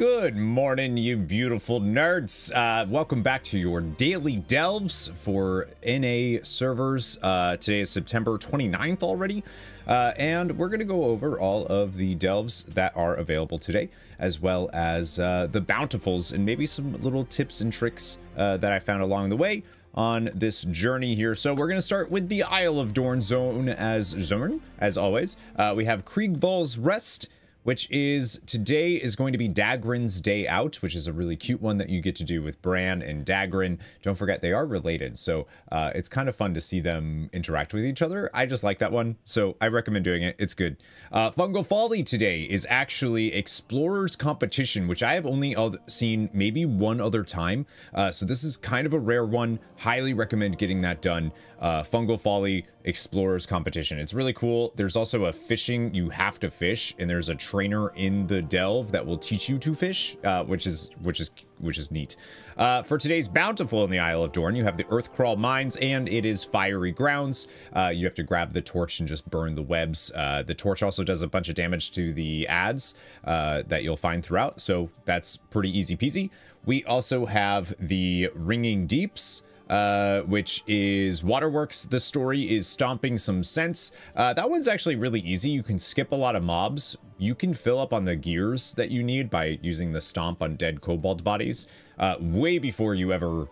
Good morning, you beautiful nerds. Uh, welcome back to your daily delves for NA servers. Uh, today is September 29th already, uh, and we're going to go over all of the delves that are available today, as well as uh, the bountifuls and maybe some little tips and tricks uh, that I found along the way on this journey here. So we're going to start with the Isle of Dorn zone as Zorn, as always. Uh, we have Kriegval's Rest, which is today is going to be Dagran's Day Out, which is a really cute one that you get to do with Bran and Dagran. Don't forget they are related, so uh, it's kind of fun to see them interact with each other. I just like that one, so I recommend doing it. It's good. Uh, Fungal Folly today is actually Explorers Competition, which I have only seen maybe one other time. Uh, so this is kind of a rare one. Highly recommend getting that done. Uh, Fungal Folly Explorers Competition. It's really cool. There's also a fishing you have to fish, and there's a trainer in the delve that will teach you to fish, uh, which is which is which is neat. Uh, for today's bountiful in the Isle of Dorn, you have the Earthcrawl Mines, and it is fiery grounds. Uh, you have to grab the torch and just burn the webs. Uh, the torch also does a bunch of damage to the ads uh, that you'll find throughout, so that's pretty easy peasy. We also have the Ringing Deeps. Uh, which is Waterworks. The story is Stomping Some Sense. Uh, that one's actually really easy. You can skip a lot of mobs. You can fill up on the gears that you need by using the Stomp on dead Kobold bodies uh, way before you ever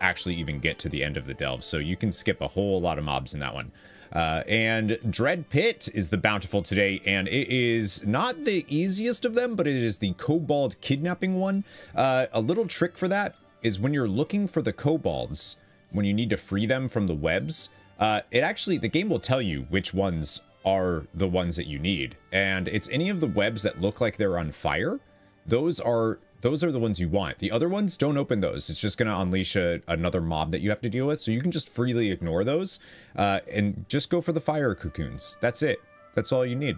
actually even get to the end of the delve. So you can skip a whole lot of mobs in that one. Uh, and Dread Pit is the bountiful today, and it is not the easiest of them, but it is the Kobold kidnapping one. Uh, a little trick for that is when you're looking for the kobolds, when you need to free them from the webs, uh, it actually, the game will tell you which ones are the ones that you need. And it's any of the webs that look like they're on fire. Those are those are the ones you want. The other ones, don't open those. It's just going to unleash a, another mob that you have to deal with. So you can just freely ignore those uh, and just go for the fire cocoons. That's it. That's all you need.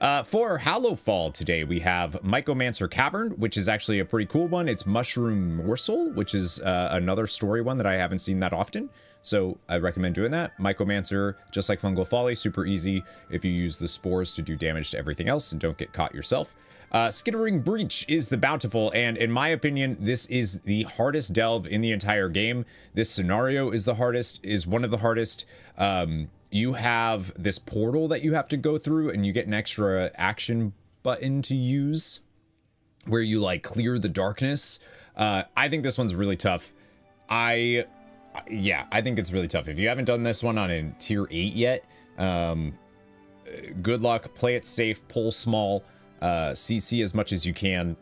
Uh, for Hallowfall today, we have Mycomancer Cavern, which is actually a pretty cool one. It's Mushroom Morsel, which is uh, another story one that I haven't seen that often. So I recommend doing that. Mycomancer, just like Fungal Folly, super easy if you use the spores to do damage to everything else and don't get caught yourself. Uh, Skittering Breach is the Bountiful, and in my opinion, this is the hardest delve in the entire game. This scenario is the hardest, is one of the hardest. Um, you have this portal that you have to go through and you get an extra action button to use where you like clear the darkness. Uh, I think this one's really tough. I, yeah, I think it's really tough. If you haven't done this one on a tier 8 yet, um, good luck. Play it safe, pull small, uh, CC as much as you can.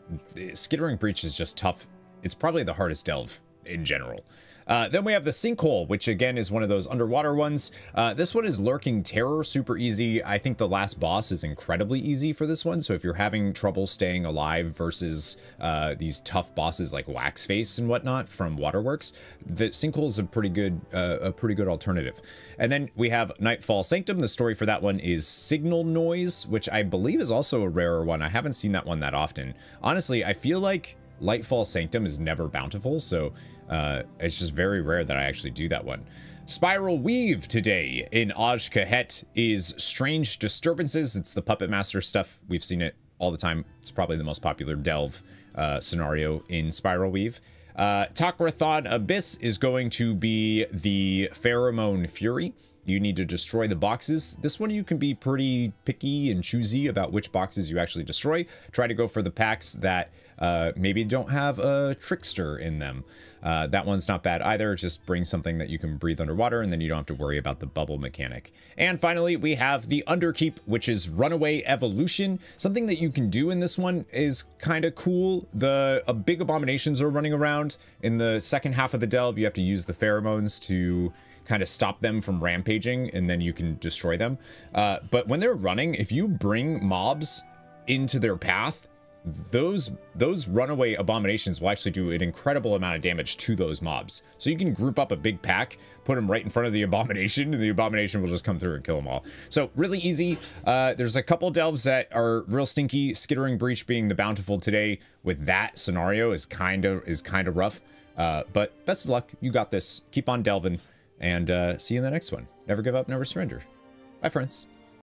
Skittering Breach is just tough. It's probably the hardest delve in general. Uh, then we have the Sinkhole, which again is one of those underwater ones. Uh, this one is Lurking Terror, super easy. I think the last boss is incredibly easy for this one. So if you're having trouble staying alive versus uh, these tough bosses like Waxface and whatnot from Waterworks, the Sinkhole is a pretty good, uh, a pretty good alternative. And then we have Nightfall Sanctum. The story for that one is Signal Noise, which I believe is also a rarer one. I haven't seen that one that often. Honestly, I feel like Nightfall Sanctum is never bountiful, so uh, it's just very rare that I actually do that one. Spiral Weave today in Azj-Kahet is Strange Disturbances. It's the Puppet Master stuff. We've seen it all the time. It's probably the most popular delve uh, scenario in Spiral Weave. Uh, Tak-Rethan Abyss is going to be the Pheromone Fury. You need to destroy the boxes. This one you can be pretty picky and choosy about which boxes you actually destroy. Try to go for the packs that uh, maybe don't have a trickster in them. Uh, that one's not bad either. Just bring something that you can breathe underwater and then you don't have to worry about the bubble mechanic. And finally, we have the Underkeep, which is Runaway Evolution. Something that you can do in this one is kind of cool. The uh, big abominations are running around. In the second half of the delve, you have to use the pheromones to kind of stop them from rampaging and then you can destroy them. Uh, but when they're running, if you bring mobs into their path, those those runaway abominations will actually do an incredible amount of damage to those mobs. So you can group up a big pack, put them right in front of the abomination, and the abomination will just come through and kill them all. So really easy. Uh, there's a couple delves that are real stinky. Skittering Breach being the bountiful today with that scenario is kind of is kind of rough. Uh, but best of luck. You got this. Keep on delving. And uh, see you in the next one. Never give up, never surrender. Bye, friends.